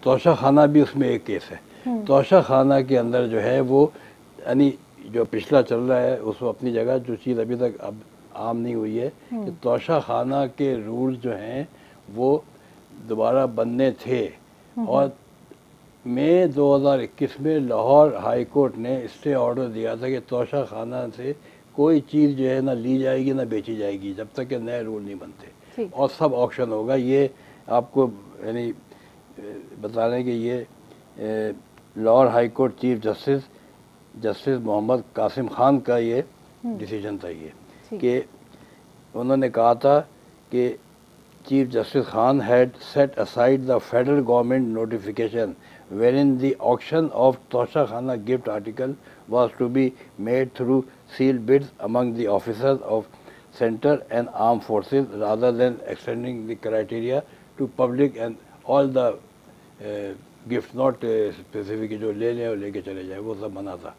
توشہ خانہ بھی اس میں ایک کیس ہے۔ توشہ خانہ کے اندر جو ہے وہ یعنی جو پچھلا چل رہا ہے اس کو اپنی جگہ جو چیز ابھی تک اب عام نہیں ہوئی ہے کہ توشہ خانہ کے رول جو ہیں وہ دوبارہ بننے تھے۔ اور مئی دو ہزار اکیس میں لاہور ہائی کورٹ نے اس سے آرڈر دیا تھا کہ توشہ خانہ سے کوئی چیز جو ہے نہ لی جائے گی نہ بیچی جائے گی جب تک کہ نئے رول نہیں بنتے۔ اور سب آپشن ہوگا۔ یہ آپ کو یعنی بتا رہے ہیں کہ یہ Lahore high court chief justice justice Muhammad Qasim Khan کا یہ ڈیسیجن تھا یہ کہ انہوں نے کہا تھا کہ chief justice Khan had set aside the federal government notification wherein the option of Tosha Khana gift article was to be made through sale bids among the officers of centre and arm forces rather than extending the criteria to public and all the gift not specific جو لے لیں اور لے کے چلے جائیں وہ سب منع تھا۔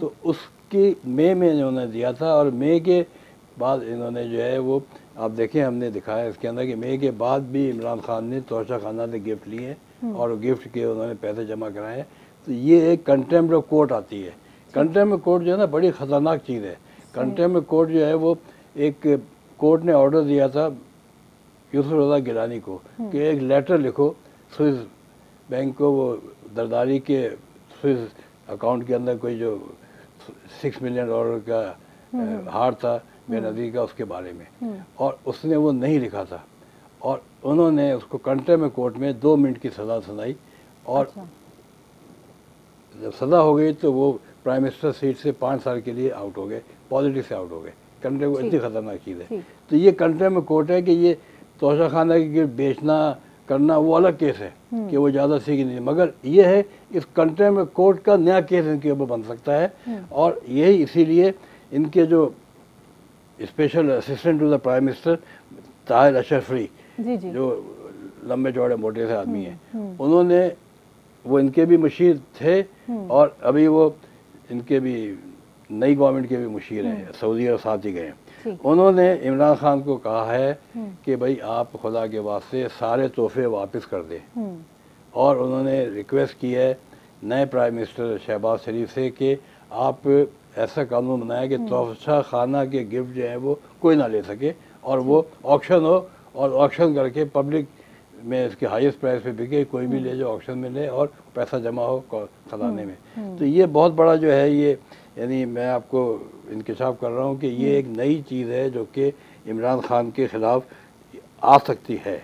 تو اس کی مے میں انہوں نے دیا تھا اور مے کے بعد انہوں نے جو ہے وہ آپ دیکھیں ہم نے دکھایا اس کے اندر کہ مے کے بعد بھی عمران خان نے توشہ خانہ سے گفٹ لیے اور گفٹ کے انہوں نے پیسے جمع کرائے تو یہ ایک کنٹمپٹ آف کورٹ آتی ہے۔ کنٹمپٹ کورٹ جو ہے نا بڑی خطرناک چیز ہے۔ کنٹمپٹ کورٹ جو ہے وہ ایک کورٹ نے آرڈر دیا تھا۔ یوسف رضا گیلانی کو کہ ایک لیٹر لکھو سوئس بینک کو وہ درداری کے سوئس اکاؤنٹ کے اندر کوئی جو سکس ملین ڈالر کا ہار تھا بے نظیر کا اس کے بارے میں۔ اور اس نے وہ نہیں لکھا تھا۔ اور انہوں نے اس کو کنٹے میں کورٹ میں دو منٹ کی سزا سنائی۔ اور جب سزا ہو گئی تو وہ پرائم منسٹر سیٹ سے پانچ سال کے لیے آؤٹ ہو گئے پازیٹیو سے آؤٹ ہو گئے۔ کنٹے کو اتنی خطرناک چیز ہے۔ تو یہ کنٹے میں کورٹ ہے کہ یہ توشہ خانہ کی بیچنا کرنا وہ الگ کیس ہے کہ وہ زیادہ سیکھ نہیں مگر یہ ہے اس کنٹری میں کورٹ کا نیا کیس ان کے اوپر بن سکتا ہے۔ اور یہی اسی لیے ان کے جو special assistant to the prime minister Tahir Ashrafi جو لمبے چوڑے موٹے سے آدمی ہیں انہوں نے وہ ان کے بھی مشیر تھے اور ابھی وہ ان کے بھی نئی گورنمنٹ کے بھی مشیر ہیں سعودی اور ساتھ ہی گئے ہیں۔ انہوں نے عمران خان کو کہا ہے کہ بھائی آپ خدا کے واسطے سارے تحفے واپس کر دیں۔ اور انہوں نے ریکویسٹ کی ہے نئے پرائم منسٹر شہباز شریف سے کہ آپ ایسا قانون بنائیں کہ توفہ خانہ کے گفٹ جو ہیں وہ کوئی نہ لے سکے اور وہ آکشن ہو اور آکشن کر کے پبلک میں اس کے ہائیسٹ پرائز پہ بکے کوئی بھی لے جو آکشن میں لے اور پیسہ جمع ہو خزانے میں۔ تو یہ بہت بڑا جو ہے یہ یعنی میں آپ کو انکشاف کر رہا ہوں کہ یہ ایک نئی چیز ہے جو کہ عمران خان کے خلاف آ سکتی ہے۔